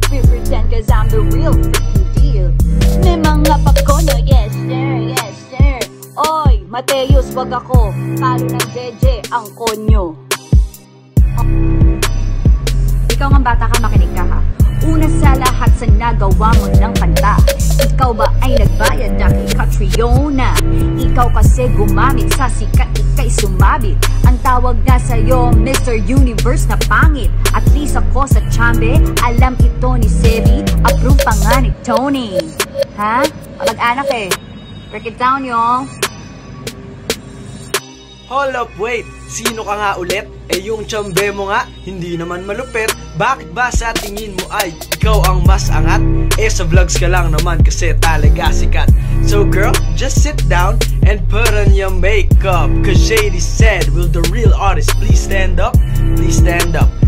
nagpe-pretend cause I'm the real freaking deal. May mga pakono, yes sir, yes sir. Oy, Mateus, wag ako, palo ng JJ ang konyo. Ikaw ang bata ka, makinig ka ha? Una sa lahat sa nagawa mo ng kanta Ikaw ba ay nagbayad na kay Catriona? Ikaw kasi gumamit sa sikat ikay sumabit. Ang tawag na sa'yo, Mr. Universe na pangit. At least ako sa chambe, alam ito ni Sebi. Approve pa nga ni Tony. Ha? Mag-anak eh. Break it down, y'all Hold up, wait! Sino ka nga ulit? Eh yung tsambe mo nga, hindi naman malupit Bakit ba sa tingin mo ay ikaw ang mas angat? Eh sa vlogs ka lang naman kasi talaga sikat So girl, just sit down and put on your makeup Cause Shady said, will the real artist please stand up? Please stand up